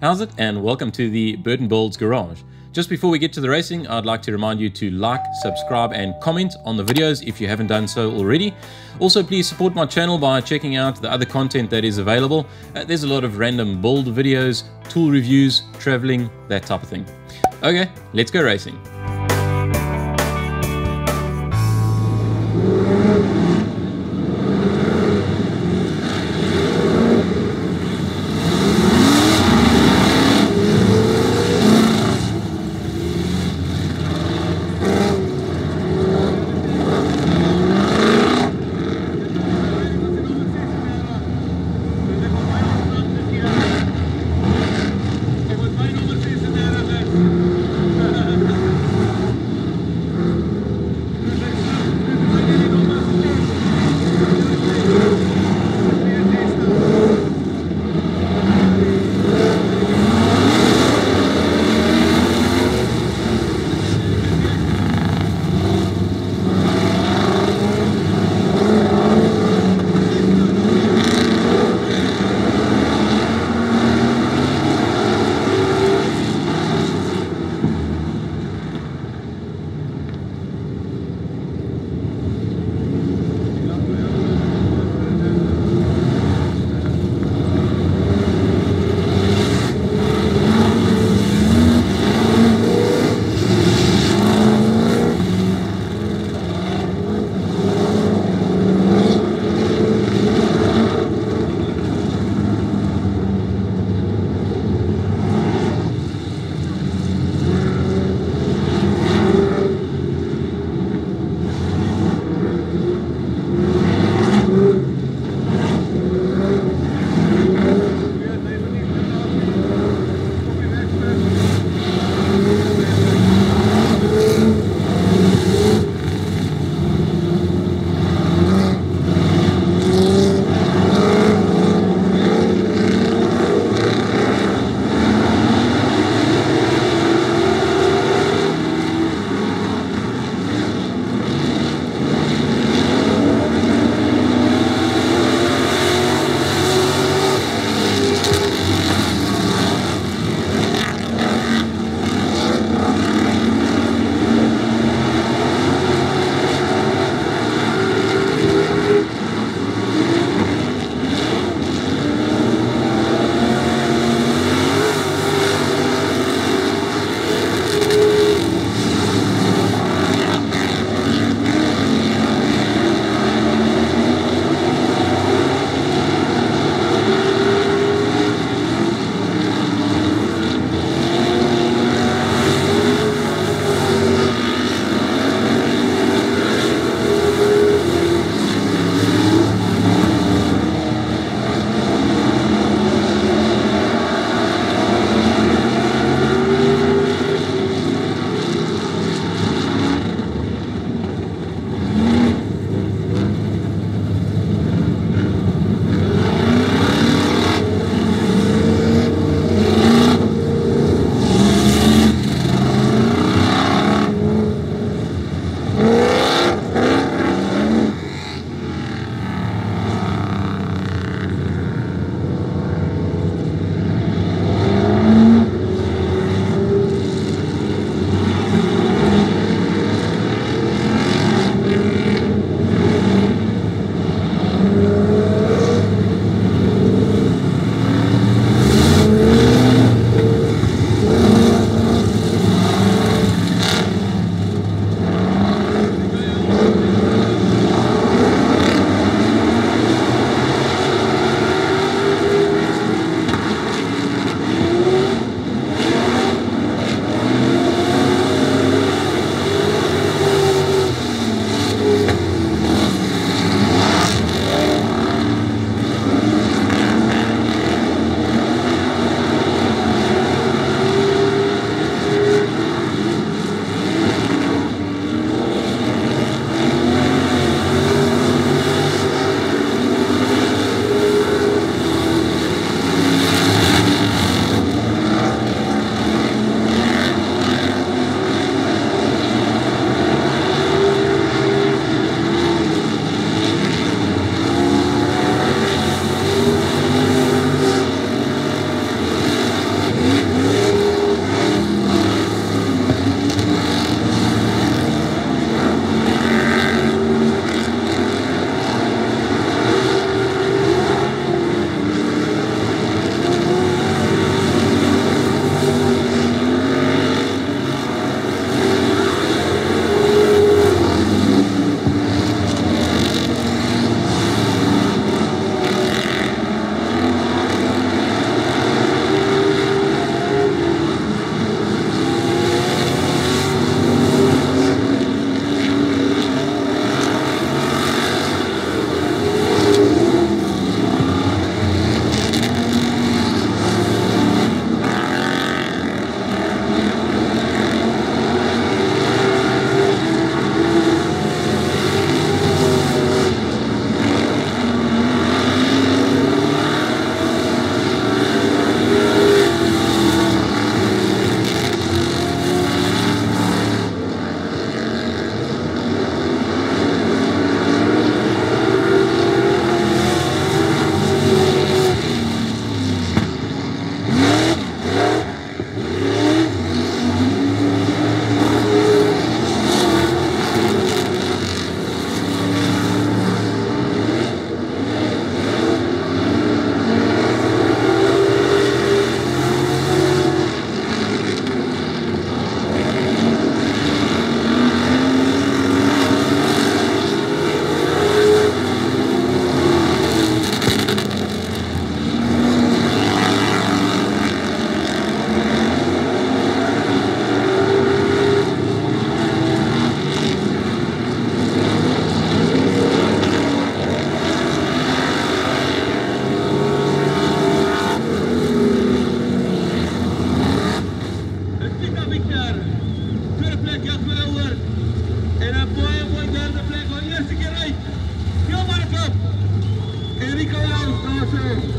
How's it? And welcome to the Burton Builds Garage. Just before we get to the racing, I'd like to remind you to like, subscribe, and comment on the videos if you haven't done so already. Also, please support my channel by checking out the other content that is available. Uh, there's a lot of random build videos, tool reviews, traveling, that type of thing. Okay, let's go racing. Thank you.